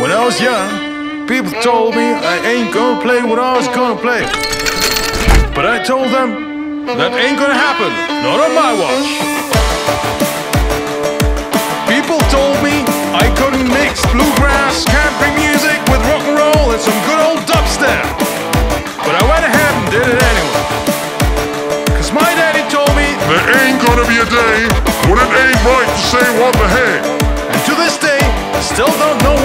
When I was young, people told me I ain't gonna play what I was gonna play. But I told them, that ain't gonna happen, not on my watch. People told me I couldn't mix bluegrass, country music with rock and roll and some good old dubstep. But I went ahead and did it anyway. Cause my daddy told me, there ain't gonna be a day when it ain't right to say what the heck. And to this day, I still don't know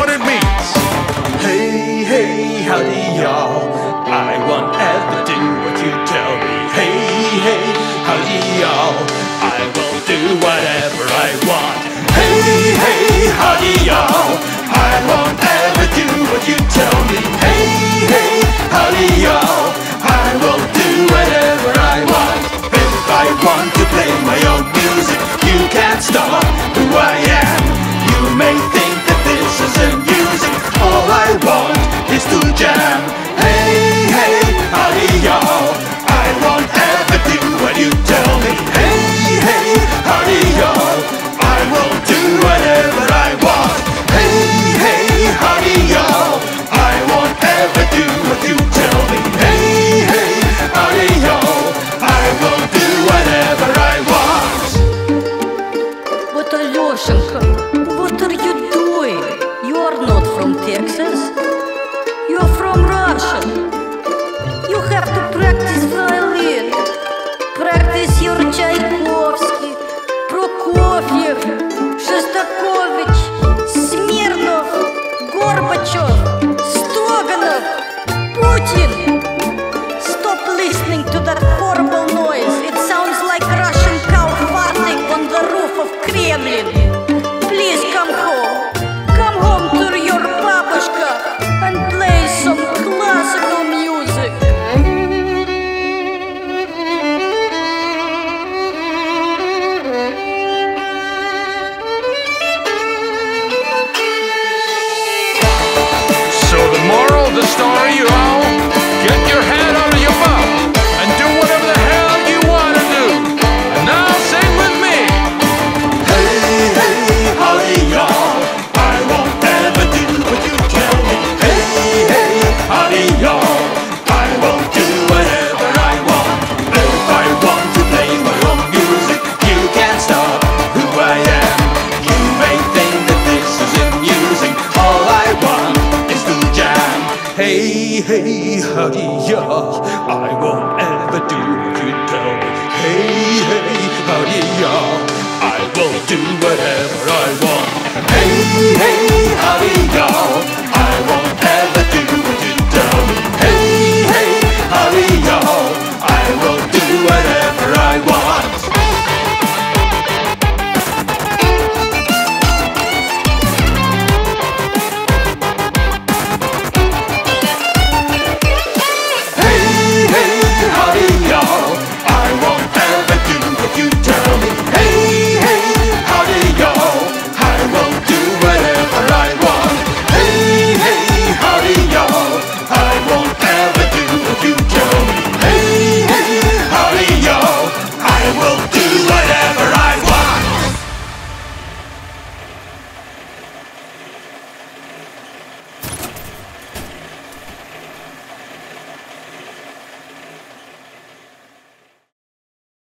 Malcolm, what are you doing? You are not from Texas. the story hey, hey, howdy, ya. I won't ever do what you tell me. Hey, hey, howdy, ya. I will do whatever I want. Hey, hey.